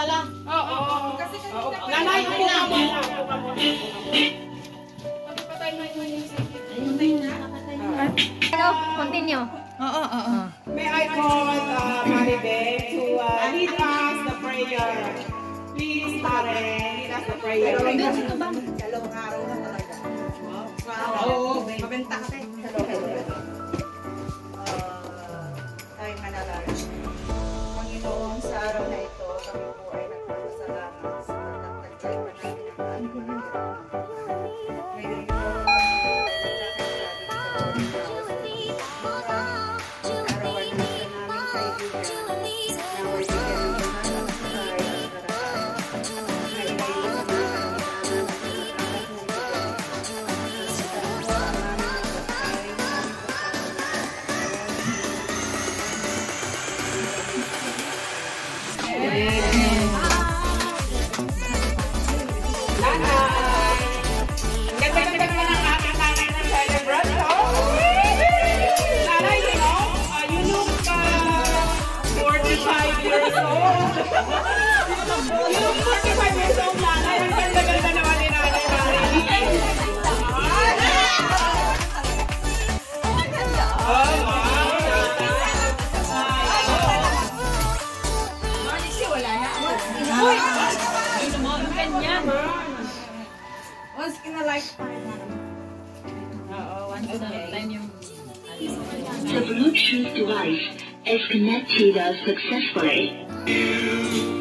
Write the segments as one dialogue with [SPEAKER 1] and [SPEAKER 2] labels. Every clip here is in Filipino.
[SPEAKER 1] pala.
[SPEAKER 2] Oo, oo, oo. Nanay, upo ka muna. Upo ka muna. Patay mo yung music.
[SPEAKER 3] Hello, continue.
[SPEAKER 2] May I
[SPEAKER 4] Bluetooth device is connected successfully.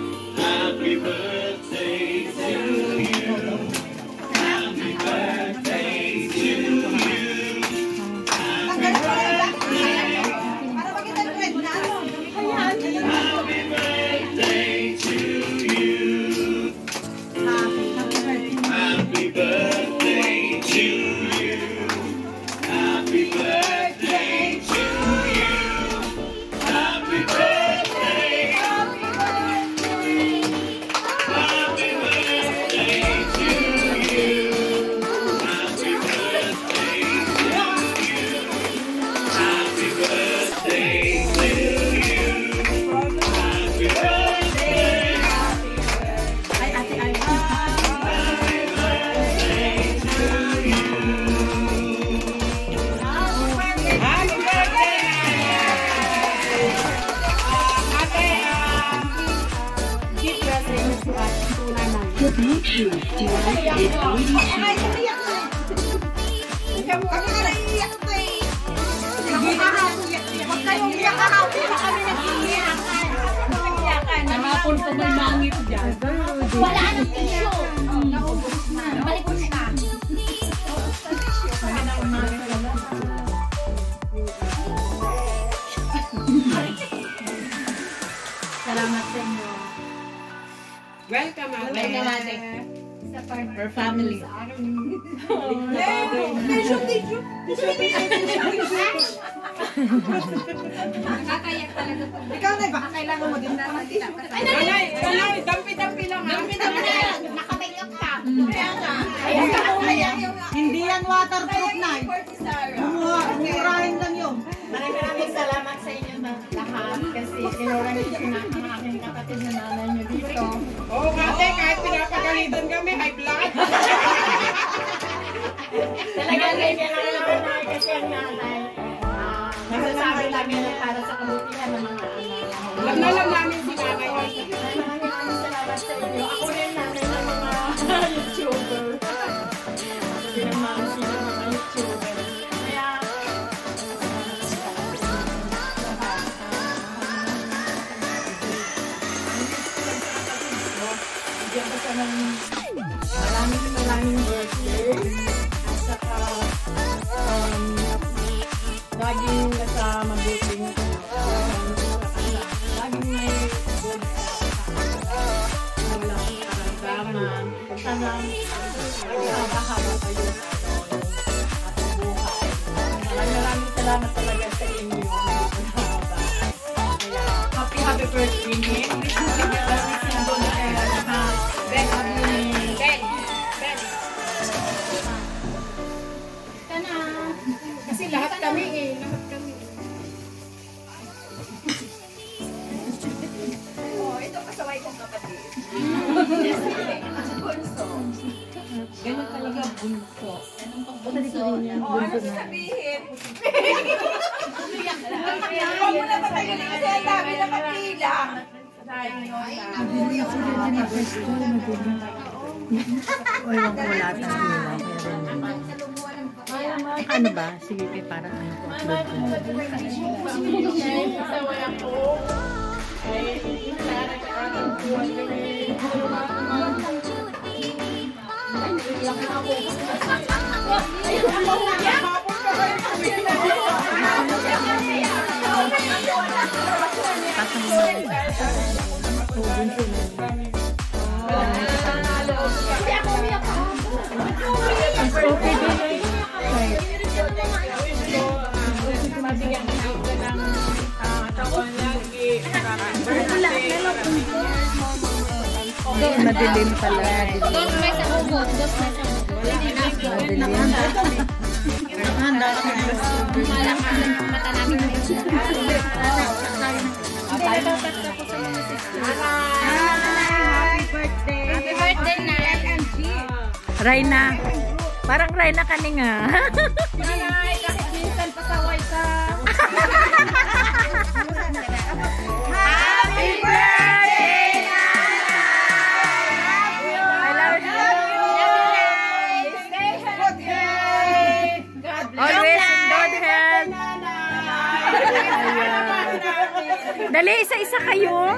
[SPEAKER 1] Kahapon
[SPEAKER 3] pa may mangit dyan. Wala nang tissue. Naubos na. Malikot na. Salamat sa inyo.
[SPEAKER 2] Welcome, ate.
[SPEAKER 3] Welcome, ate. Sa part per family. Sa araw
[SPEAKER 1] oh, na. baka kailangan mo din naman din
[SPEAKER 2] dapat. Ay, dampi-dampi lang. Ah.
[SPEAKER 3] Dampi-dampi lang.
[SPEAKER 1] Naka-makeup Hindi yan waterproof na.
[SPEAKER 4] Mumurahin lang yun. Maraming salamat sa inyo lahat
[SPEAKER 5] kasi tinuran niyo kapatid na nanay
[SPEAKER 4] niyo dito. Oo, oh, ate, kahit pinapagalitan kami, high blood. Talaga rin yan ang nanay kasi ang nanay. Ah, uh, Nagsasabi lagi na para sa kabutihan ng mga anak. Alam na lang namin si nanay. Maraming maraming salamat sa inyo. Ako rin nanay ng mga Kasi lahat kami eh. Lahat kami.
[SPEAKER 2] Oh, ito kasaway kong kapatid.
[SPEAKER 4] Ganun talaga bunso.
[SPEAKER 2] Oh, ano sasabihin? Huwag mo na patagalin kasi ang dami na kapila.
[SPEAKER 3] Ewan ko wala tang ilaw. Kaya rin. Ano ba? Sige, kay para ano ko upload Madilim pala.
[SPEAKER 4] Dos may sa ubot. Dos may sa ubot.
[SPEAKER 3] Madilim.
[SPEAKER 4] Mata namin.
[SPEAKER 3] Happy birthday!
[SPEAKER 4] Happy birthday na.
[SPEAKER 3] Raina. Parang Raina kaninga.
[SPEAKER 4] Nanay, kahit minsan pasaway ka.
[SPEAKER 3] Dali, isa-isa kayo.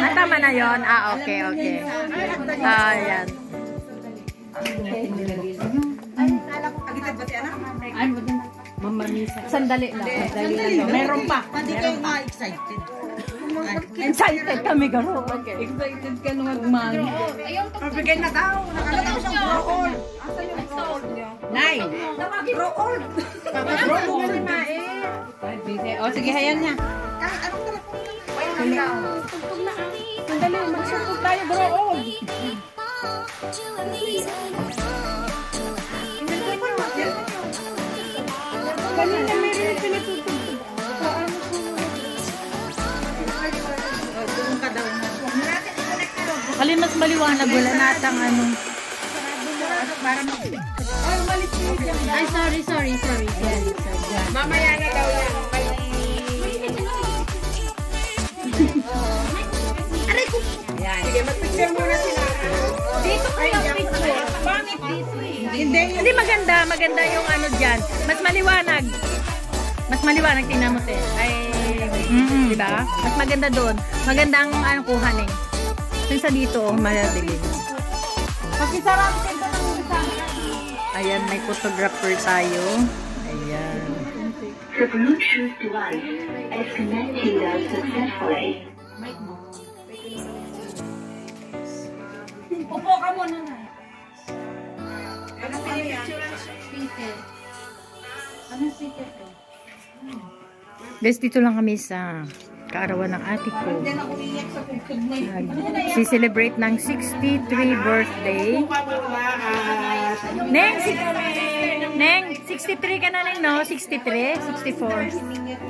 [SPEAKER 3] Ah, tama na yon. Ah, okay, okay. Ah, yan. Sandali lang. Sandali lang. Meron pa.
[SPEAKER 2] Hindi kayo ma-excited.
[SPEAKER 3] Excited kami, garo. Excited ka nung magmang.
[SPEAKER 2] Pabigay na daw. Nakalagay siyang brool. Asa yung brool niya?
[SPEAKER 3] Nay.
[SPEAKER 2] Tawagin brool. Brool nga ni Mae.
[SPEAKER 3] O, sige, hayan niya.
[SPEAKER 2] Kahit anong telepono.
[SPEAKER 3] Sandali, magsupog tayo, bro. Oh. Kanina meron yung
[SPEAKER 2] daw.
[SPEAKER 3] Alin mas maliwanag, wala natang ano.
[SPEAKER 4] Ay, sorry, sorry. Sorry, sorry.
[SPEAKER 5] Mamaya na daw yan. Sige, mag-picture muna si nanay.
[SPEAKER 4] Dito ko yung picture. Pangit dito eh.
[SPEAKER 3] Hindi, hindi maganda. Maganda yung ano dyan. Mas maliwanag. Mas maliwanag, tingnan mo, te. Ay, di ba? Mas maganda doon. Maganda ang ano, kuhanin. Yung sa dito, oh, madilim.
[SPEAKER 4] Pakisarap dito ng isa.
[SPEAKER 3] Ayan, may photographer tayo. Ayan.
[SPEAKER 6] The Bluetooth device is connected successfully.
[SPEAKER 4] Upo ka muna na.
[SPEAKER 2] Anong pinipicture?
[SPEAKER 4] Speaker. Anong speaker to?
[SPEAKER 3] Guys, dito lang kami sa kaarawan ng ate ko. Si-celebrate ng 63 birthday. Neng, si- Neng, 63 ka na, Neng, no? 63? 64?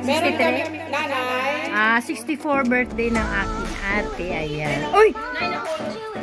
[SPEAKER 5] meron
[SPEAKER 3] 63?
[SPEAKER 5] kami nanay.
[SPEAKER 3] Ah, 64 birthday ng aking ate. Ayan. Uy!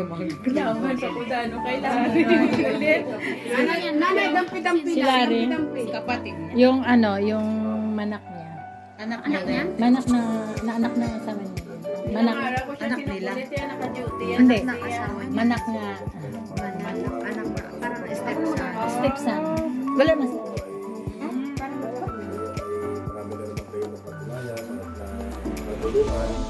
[SPEAKER 7] to
[SPEAKER 3] Kailangan sa kung ano kailangan. Ulit.
[SPEAKER 2] Ano yan? Nanay, dampi-dampi
[SPEAKER 4] Si Larry.
[SPEAKER 2] Kapatid.
[SPEAKER 4] Yung ano, yung manak niya.
[SPEAKER 1] Anak niya.
[SPEAKER 4] Manak na, na anak na sa amin. Manak,
[SPEAKER 3] Anak
[SPEAKER 1] nila.
[SPEAKER 4] hindi.
[SPEAKER 1] na asawa niya.
[SPEAKER 4] Manak
[SPEAKER 1] Anak, anak, parang stepson.
[SPEAKER 4] stepson. Wala na siya.
[SPEAKER 6] Marami na naman kayo napatunayan at na natulungan.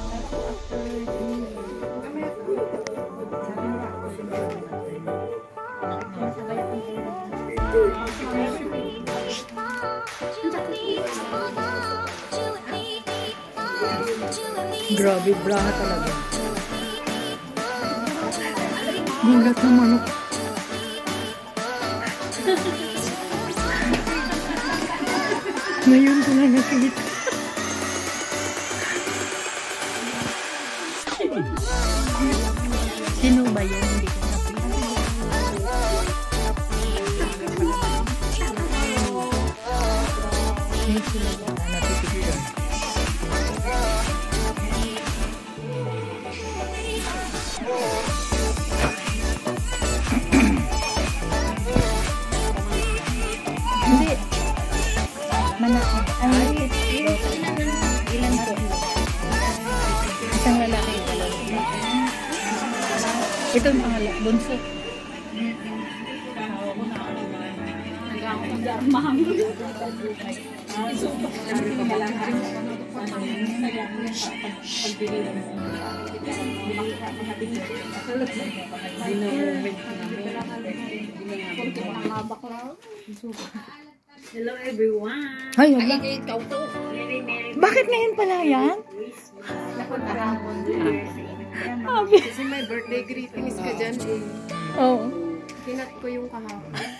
[SPEAKER 4] Grabe, braha talaga. Gulat naman ako. Ngayon ko na nakita.
[SPEAKER 8] Hello everyone.
[SPEAKER 4] Ay, hala. Bakit ngayon pala yan?
[SPEAKER 2] Kasi may birthday greetings ka dyan eh.
[SPEAKER 4] Oo.
[SPEAKER 2] Kinat ko yung kahapon.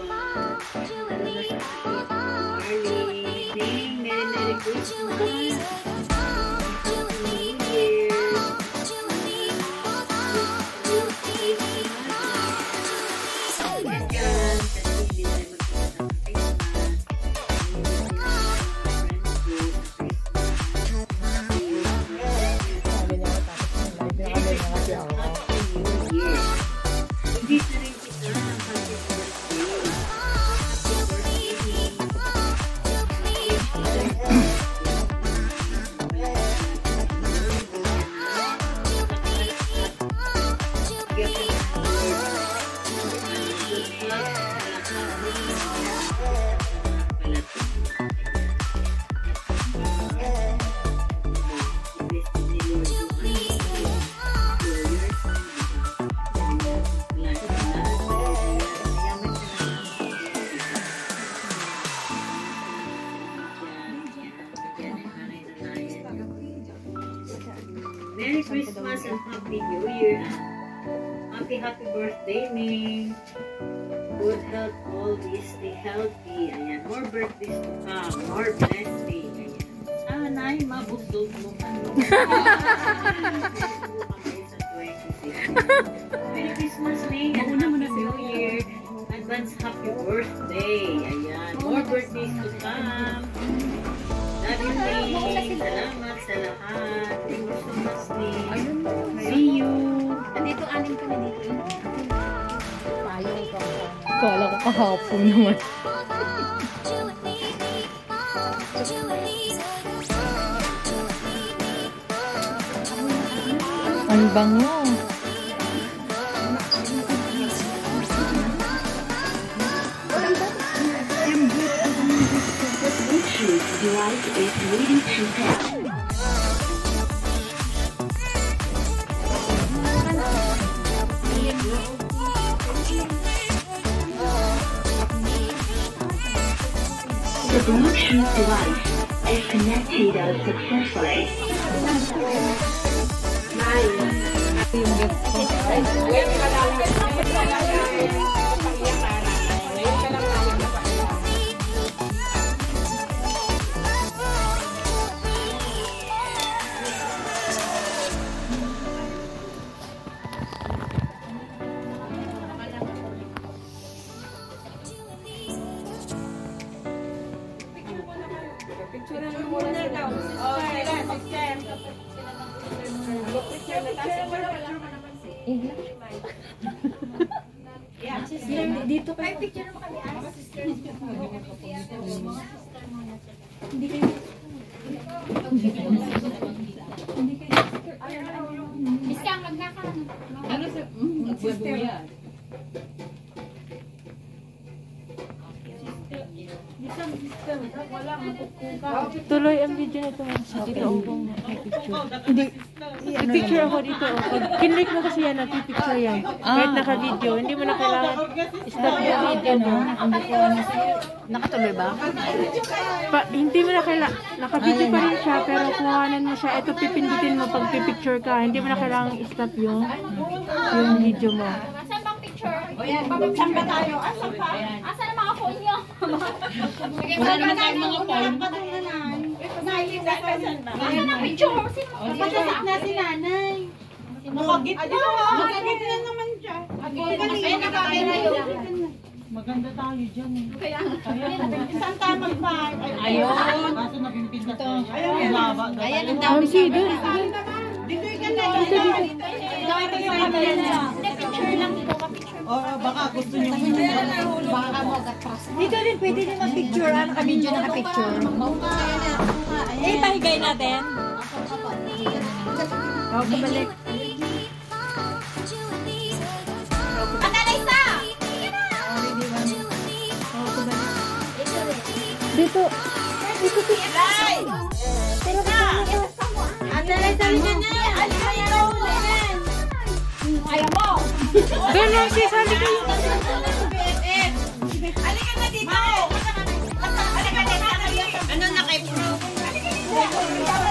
[SPEAKER 8] Merry Christmas and Happy New Year. Happy, happy birthday, Ming. Good health always. Stay healthy. Ayan. More birthdays to come. More blessing. Ayan. Sana ay mabusog mo ano. Kami sa 26. Merry Christmas, Ming. And Happy New Year. Advance happy birthday. Ayan. More birthdays to come. Love you, Ming. Salamat sa lahat. Much, Ming. See you.
[SPEAKER 2] Andito, anim kami dito.
[SPEAKER 4] Kala ko kahapon naman. Ang bango.
[SPEAKER 9] Bluetooth device is ready to pair. The Bluetooth device is connected successfully.
[SPEAKER 2] Na tayo.
[SPEAKER 3] Dito kayo. picture naman
[SPEAKER 10] kinlik mo kasi yan, nagpipicture yan. Kahit naka-video, hindi mo na kailangan stop yung video mo.
[SPEAKER 4] Nakatuloy ba?
[SPEAKER 10] Pa, hindi mo na kailangan, naka-video pa rin siya, pero kuhanan mo siya. Ito pipindutin mo pag pipicture ka. Hindi mo na kailangan stop yung, yung video mo.
[SPEAKER 3] Saan bang picture? O yan, babagsan ba tayo? Asan pa? Asan ang mga phone niyo? Wala naman tayong mga phone. Asan ang picture? Sino magpapasasak na si nanay?
[SPEAKER 2] Nakagit na. Nakagit na naman siya.
[SPEAKER 3] Ayun na na yun.
[SPEAKER 8] Maganda tayo dyan eh.
[SPEAKER 2] Isang tamang pa.
[SPEAKER 8] Ayun. Kaso napimpin na tayo. Ayun.
[SPEAKER 3] Ayan ang
[SPEAKER 10] see, doon.
[SPEAKER 2] Dito yung ganda. Dito Ito yung.
[SPEAKER 3] Hindi, picture lang dito.
[SPEAKER 8] O baka gusto niyo
[SPEAKER 3] Baka mo gatras.
[SPEAKER 4] Dito rin pwede din mag-picture. Ano ka video naka-picture? Eh, pahigay natin.
[SPEAKER 10] Oh, bumalik.
[SPEAKER 3] Ananay
[SPEAKER 10] Dito.
[SPEAKER 3] Ayaw mo!
[SPEAKER 10] Doon lang sis, halika kayo.
[SPEAKER 2] Halika na dito. Halika na dito. Ano na kay Pro?
[SPEAKER 3] Isa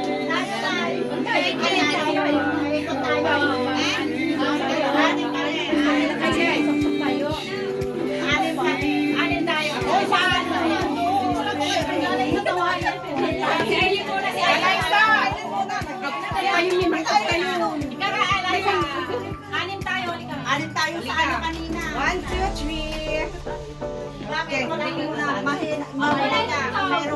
[SPEAKER 3] Anim tayo,
[SPEAKER 1] sa ano kanina. One, two, three. Okay, muna. Mahina. Mahina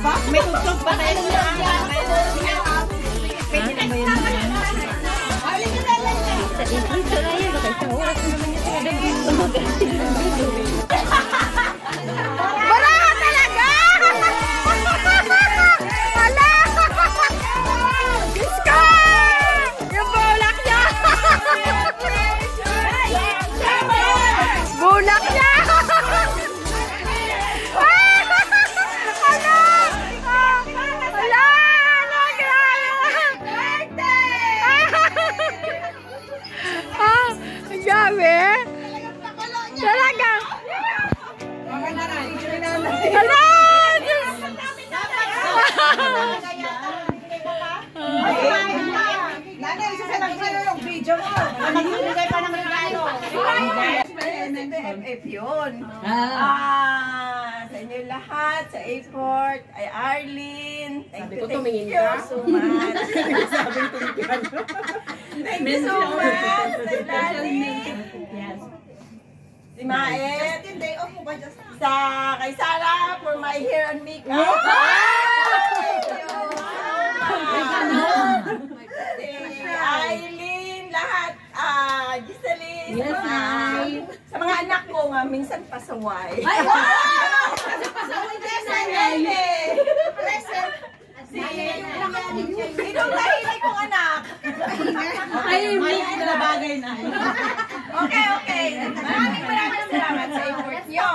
[SPEAKER 2] May tutok pa tayo sa
[SPEAKER 1] Sa dito na yan, kasi sa oras naman yung ăn. Si Maet. day off mo ba just Sa kay Sarah for my hair and makeup. Thank you. Si Yes, Nay. Sa mga anak ko nga, minsan pasaway.
[SPEAKER 2] Ay, wow! Yes, Nene!
[SPEAKER 1] Ikaw tahimik kong anak.
[SPEAKER 2] Ay, mix na bagay na.
[SPEAKER 1] Okay, okay. Maraming maraming salamat sa effort nyo.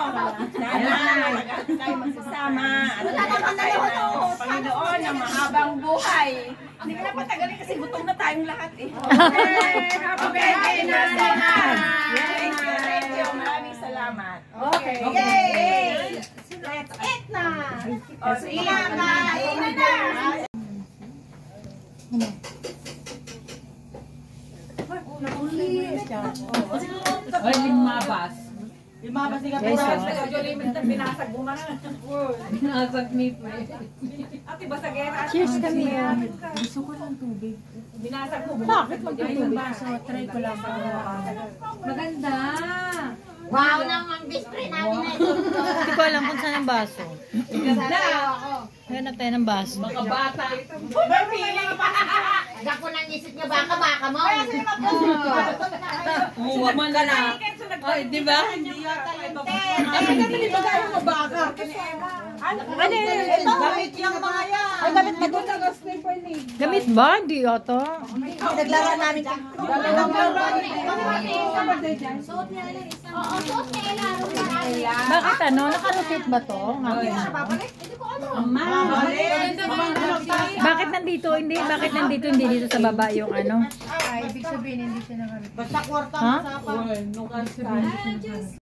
[SPEAKER 1] Sana mag tayo magsasama. At tayo ng Panginoon ng mahabang buhay. Hindi ko na patagalin kasi gutom na tayong lahat eh. Okay, happy birthday na Thank you, thank you. Maraming salamat. Okay. Yay! Let's eat na! O, sige na, kain na na!
[SPEAKER 11] Ay, limabas.
[SPEAKER 3] Guys, oh.
[SPEAKER 4] Binasag mo man.
[SPEAKER 11] Binasag ni Pre.
[SPEAKER 4] Ate, basagera.
[SPEAKER 10] Cheers kami. ah.
[SPEAKER 4] Binasag mo.
[SPEAKER 10] Bakit magtutubig? So, try ko lang.
[SPEAKER 11] Maganda.
[SPEAKER 2] Wow, nang ang best friend namin na ito.
[SPEAKER 3] Hindi ko alam kung saan ang baso.
[SPEAKER 11] Ganda.
[SPEAKER 3] Hanap tayo ng baso.
[SPEAKER 11] Mga bata.
[SPEAKER 2] Gako nang isip niya baka baka mo.
[SPEAKER 11] Huwag man na na. Ay, di ba?
[SPEAKER 3] Ano yun?
[SPEAKER 1] Gamit yung mga yan. Ay, gamit ba doon?
[SPEAKER 3] Gamit ba? Di ata.
[SPEAKER 1] Naglaro namin.
[SPEAKER 2] Oo, suot niya na.
[SPEAKER 3] Bakit ano? Nakarosate ba to?
[SPEAKER 2] Hindi ko ano.
[SPEAKER 3] Bakit nandito? Hindi. Bakit nandito? Hindi dito sa baba yung ano?
[SPEAKER 10] Ay, ibig sabihin, hindi siya nakarito.
[SPEAKER 2] No, tabak sa matlaw.
[SPEAKER 3] Oo.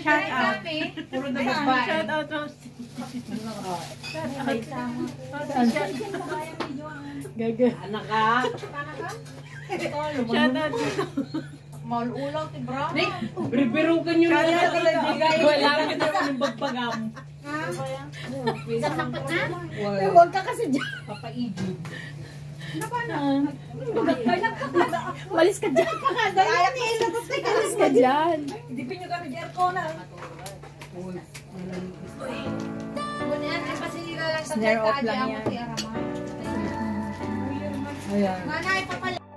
[SPEAKER 10] shout out.
[SPEAKER 11] Puro na babae.
[SPEAKER 10] Shout out to
[SPEAKER 3] Gaga.
[SPEAKER 11] Anak ka.
[SPEAKER 10] Shout out to
[SPEAKER 11] Bibirukan yung mga talaga. Wala ka na yung bagpagam.
[SPEAKER 2] Sasapat na.
[SPEAKER 3] Huwag ka kasi dyan.
[SPEAKER 11] Papaigid.
[SPEAKER 3] Malis ka dyan. Malis ka dyan.
[SPEAKER 4] Hindi pinyo kami di Arcona.
[SPEAKER 3] Snare off lang yan. Ayan.
[SPEAKER 2] Nanay pa pala.